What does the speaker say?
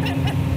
Oh,